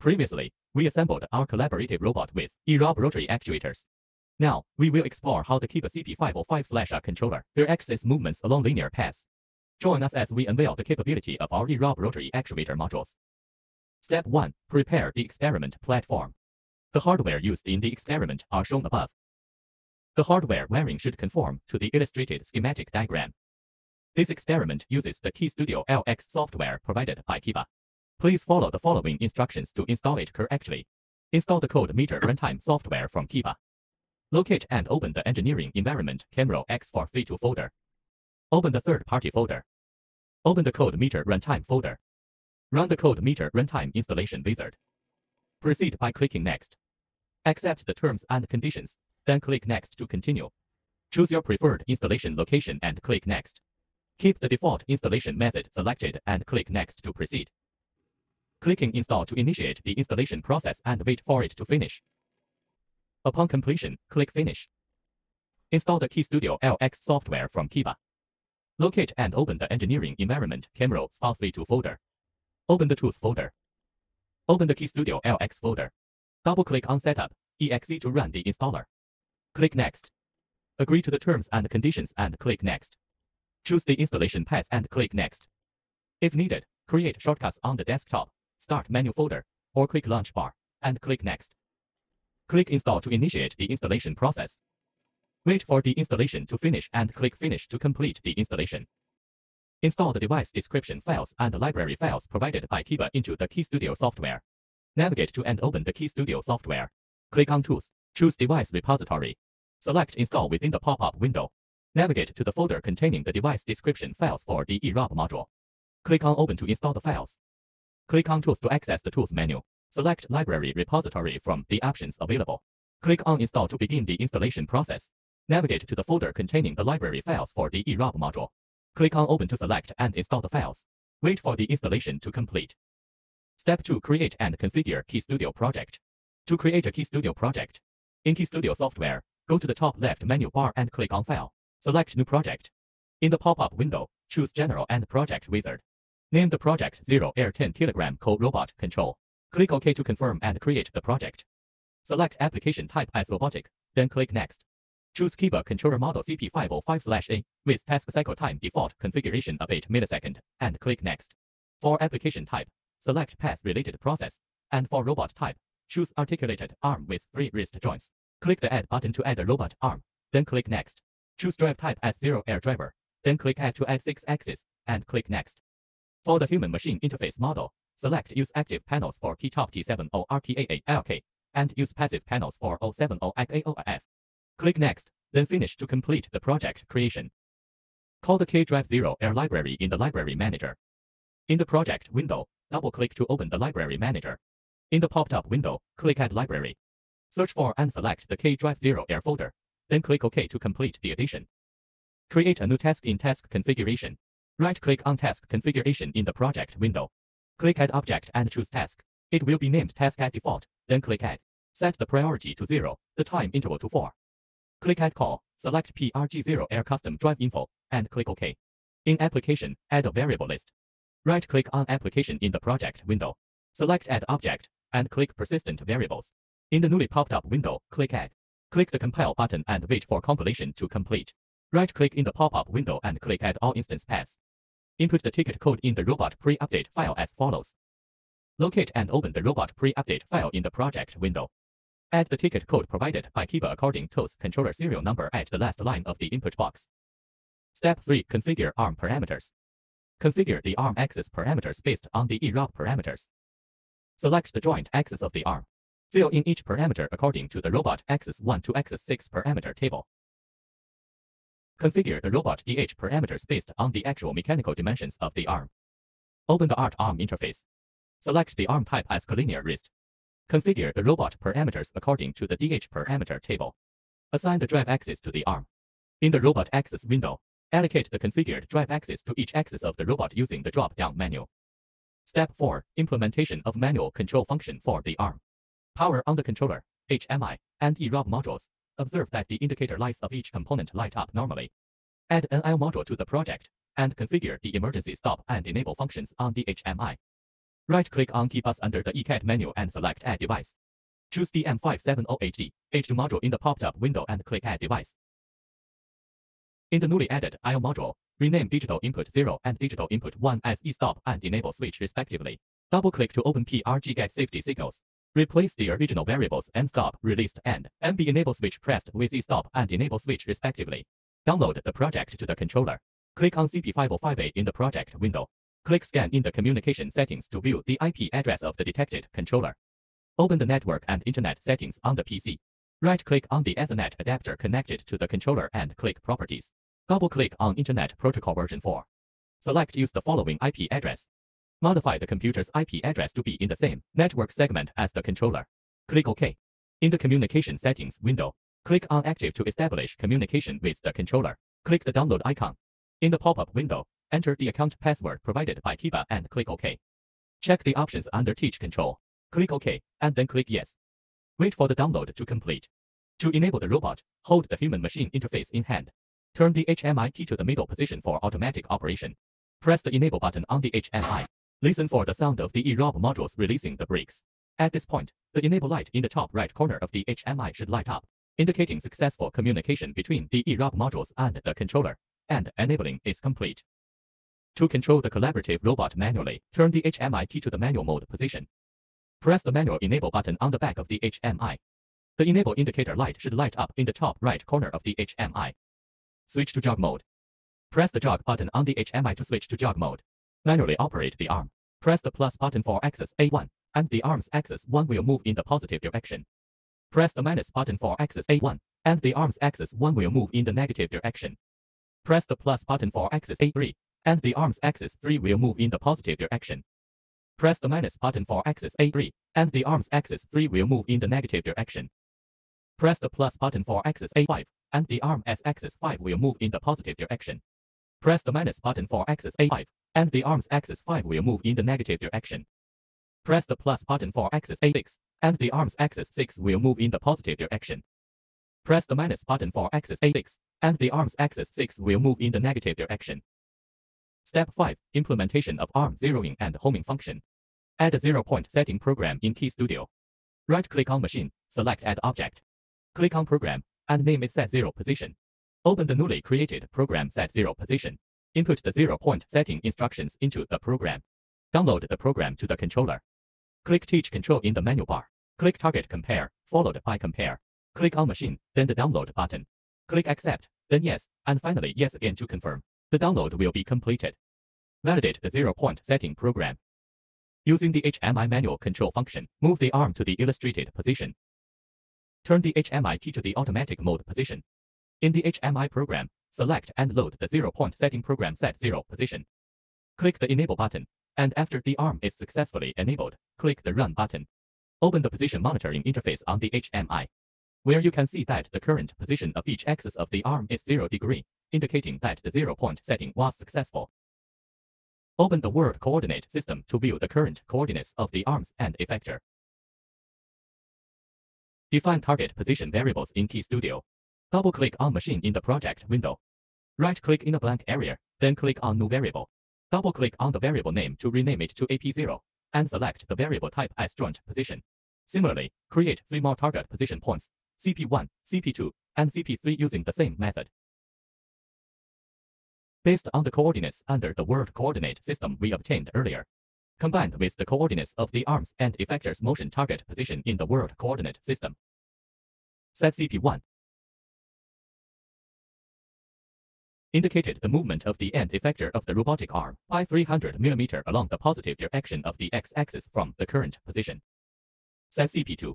Previously, we assembled our collaborative robot with EROB rotary actuators. Now, we will explore how to KEBA CP505-A controller their axis movements along linear paths. Join us as we unveil the capability of our EROB rotary actuator modules. Step 1. Prepare the experiment platform. The hardware used in the experiment are shown above. The hardware wiring should conform to the illustrated schematic diagram. This experiment uses the KeStudio LX software provided by KEBA. Please follow the following instructions to install it correctly. Install the Code Meter Runtime software from KEBA. Locate and open the Engineering Environment Camero X432 folder. Open the third-party folder. Open the Code Meter Runtime folder. Run the Code Meter Runtime installation wizard. Proceed by clicking Next. Accept the terms and conditions, then click Next to continue. Choose your preferred installation location and click Next. Keep the default installation method selected and click Next to proceed. Clicking Install to initiate the installation process and wait for it to finish. Upon completion, click Finish. Install the KeStudio LX software from KEBA. Locate and open the Engineering Environment Camero File32 folder. Open the Tools folder. Open the KeStudio LX folder. Double-click on Setup, exe to run the installer. Click Next. Agree to the terms and conditions and click Next. Choose the installation path and click Next. If needed, create shortcuts on the desktop, start menu folder, or click launch bar, and click Next. Click Install to initiate the installation process. Wait for the installation to finish and click Finish to complete the installation. Install the device description files and library files provided by KEBA into the KeStudio software. Navigate to and open the KeStudio software. Click on Tools, choose Device Repository. Select Install within the pop-up window. Navigate to the folder containing the device description files for the EROB module. Click on Open to install the files. Click on Tools to access the Tools menu. Select Library Repository from the options available. Click on Install to begin the installation process. Navigate to the folder containing the library files for the EROB module. Click on Open to select and install the files. Wait for the installation to complete. Step 2. Create and configure KeStudio project. To create a KeStudio project, in KeStudio software, go to the top left menu bar and click on File. Select New Project. In the pop-up window, choose General and Project Wizard. Name the project ZeroErr 10 kg Co Robot Control. Click OK to confirm and create the project. Select application type as robotic, then click Next. Choose KEBA controller model CP505/A with task cycle time default configuration of 8 millisecond and click Next. For application type, select path-related process, and for robot type, choose articulated arm with three wrist joints. Click the Add button to add a robot arm, then click Next. Choose drive type as ZeroErr driver, then click Add to add six axis, and click Next. For the human-machine interface model, select Use active panels for KeTop T70RTAA-LK, and use passive panels for O70AAOF. Click Next, then finish to complete the project creation. Call the K-Drive ZeroErr library in the Library Manager. In the project window, double-click to open the Library Manager. In the popped-up window, click Add Library. Search for and select the K-Drive ZeroErr folder, then click OK to complete the addition. Create a new task in Task Configuration. Right-click on Task Configuration in the project window. Click Add Object and choose Task. It will be named Task at default, then click Add. Set the priority to 0, the time interval to 4. Click Add Call, select PRG0 Air Custom Drive Info, and click OK. In Application, add a variable list. Right-click on Application in the project window. Select Add Object, and click Persistent Variables. In the newly popped up window, click Add. Click the Compile button and wait for compilation to complete. Right-click in the pop-up window and click Add All Instance Paths. Input the ticket code in the robot pre-update file as follows. Locate and open the robot pre-update file in the project window. Add the ticket code provided by KEBA according to controller serial number at the last line of the input box. Step 3. Configure ARM parameters. Configure the ARM axis parameters based on the EROB parameters. Select the joint axis of the ARM. Fill in each parameter according to the robot axis 1 to axis 6 parameter table. Configure the robot DH parameters based on the actual mechanical dimensions of the arm. Open the ART ARM interface. Select the arm type as collinear wrist. Configure the robot parameters according to the DH parameter table. Assign the drive axis to the arm. In the robot axis window, allocate the configured drive axis to each axis of the robot using the drop-down menu. Step 4. Implementation of manual control function for the arm. Power on the controller, HMI, and EROB modules. Observe that the indicator lights of each component light up normally. Add an IO module to the project, and configure the emergency stop and enable functions on the HMI. Right-click on KeBus under the ECAD menu and select Add Device. Choose DM570HD H2 module in the popped-up window and click Add Device. In the newly added IO module, rename Digital Input 0 and Digital Input 1 as E-Stop and Enable Switch respectively. Double-click to open PRG Get Safety Signals. Replace the original variables and stop, released, and MB enable switch pressed with E-stop and enable switch respectively. Download the project to the controller. Click on CP505A in the project window. Click Scan in the communication settings to view the IP address of the detected controller. Open the network and internet settings on the PC. Right-click on the Ethernet adapter connected to the controller and click Properties. Double-click on Internet Protocol version 4. Select Use the following IP address. Modify the computer's IP address to be in the same network segment as the controller. Click OK. In the Communication Settings window, click on Active to establish communication with the controller. Click the download icon. In the pop-up window, enter the account password provided by KEBA and click OK. Check the options under Teach Control. Click OK, and then click Yes. Wait for the download to complete. To enable the robot, hold the human-machine interface in hand. Turn the HMI key to the middle position for automatic operation. Press the Enable button on the HMI. Listen for the sound of the EROB modules releasing the brakes. At this point, the enable light in the top right corner of the HMI should light up, indicating successful communication between the EROB modules and the controller, and enabling is complete. To control the collaborative robot manually, turn the HMI key to the manual mode position. Press the manual enable button on the back of the HMI. The enable indicator light should light up in the top right corner of the HMI. Switch to jog mode. Press the jog button on the HMI to switch to jog mode. Manually operate the arm. Press the plus button for axis A1, and the arm's axis 1 will move in the positive direction. Press the minus button for axis A1, and the arm's axis 1 will move in the negative direction. Press the plus button for axis A3, and the arm's axis 3 will move in the positive direction. Press the minus button for axis A3, and the arm's axis 3 will move in the negative direction. Press the plus button for axis A5, and the arm S axis 5 will move in the positive direction. Press the minus button for axis A5, and the arm's axis 5 will move in the negative direction. Press the plus button for axis A6, and the arm's axis 6 will move in the positive direction. Press the minus button for axis A6, and the arm's axis 6 will move in the negative direction. Step 5. Implementation of arm zeroing and homing function. Add a zero-point setting program in KeStudio. Right-click on Machine, select Add Object. Click on Program, and name it Set Zero Position. Open the newly created program Set Zero Position. Input the zero-point setting instructions into the program. Download the program to the controller. Click Teach Control in the menu bar. Click Target Compare, followed by Compare. Click on Machine, then the Download button. Click Accept, then Yes, and finally Yes again to confirm. The download will be completed. Validate the zero-point setting program. Using the HMI manual control function, move the arm to the illustrated position. Turn the HMI key to the automatic mode position. In the HMI program, select and load the zero-point setting program set zero position. Click the Enable button, and after the arm is successfully enabled, click the Run button. Open the position monitoring interface on the HMI, where you can see that the current position of each axis of the arm is 0 degree, indicating that the zero-point setting was successful. Open the world coordinate system to view the current coordinates of the arms and effector. Define target position variables in KeStudio. Double-click on Machine in the project window. Right-click in a blank area, then click on New Variable. Double-click on the variable name to rename it to AP0, and select the variable type as joint position. Similarly, create three more target position points, CP1, CP2, and CP3 using the same method. Based on the coordinates under the world coordinate system we obtained earlier, combined with the coordinates of the arms and effector's motion target position in the world coordinate system. Set CP1 indicated the movement of the end effector of the robotic arm by 300 mm along the positive direction of the x-axis from the current position. Set CP2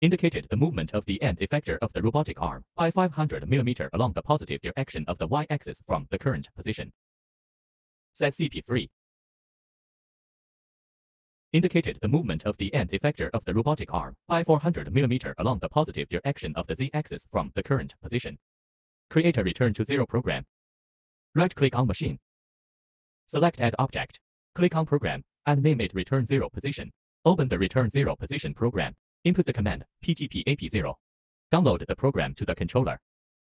indicated the movement of the end effector of the robotic arm by 500 mm along the positive direction of the y-axis from the current position. Set CP3 indicated the movement of the end effector of the robotic arm by 400 mm along the positive direction of the z-axis from the current position. Create a return to zero program. Right-click on machine. Select Add Object. Click on Program and name it Return Zero Position. Open the Return Zero Position program. Input the command ptpap0. Download the program to the controller.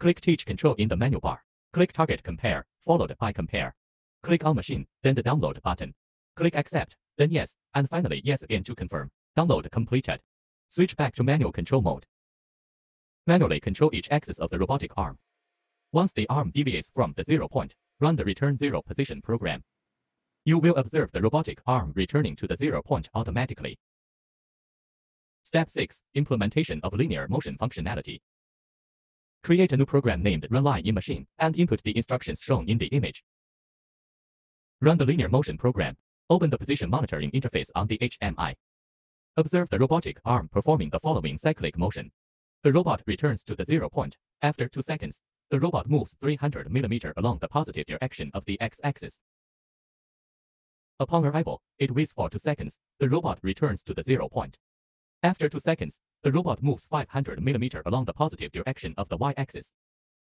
Click Teach Control in the menu bar. Click Target Compare, followed by Compare. Click on machine, then the download button. Click accept, then yes, and finally yes again to confirm. Download completed. Switch back to manual control mode. Manually control each axis of the robotic arm. Once the arm deviates from the zero point, run the return zero position program. You will observe the robotic arm returning to the zero point automatically. Step 6. Implementation of linear motion functionality. Create a new program named RunLine in machine and input the instructions shown in the image. Run the linear motion program. Open the position monitoring interface on the HMI. Observe the robotic arm performing the following cyclic motion. The robot returns to the zero point. After 2 seconds, the robot moves 300 mm along the positive direction of the x-axis. Upon arrival, it waits for 2 seconds. The robot returns to the zero point. After 2 seconds, the robot moves 500 mm along the positive direction of the y-axis.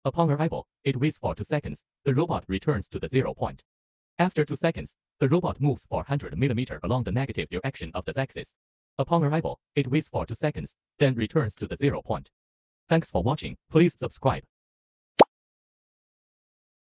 Upon arrival, it waits for 2 seconds. The robot returns to the zero point. After 2 seconds, the robot moves 400 mm along the negative direction of the z-axis. Upon arrival, it waits for 2 seconds, then returns to the zero point. Thanks for watching. Please subscribe.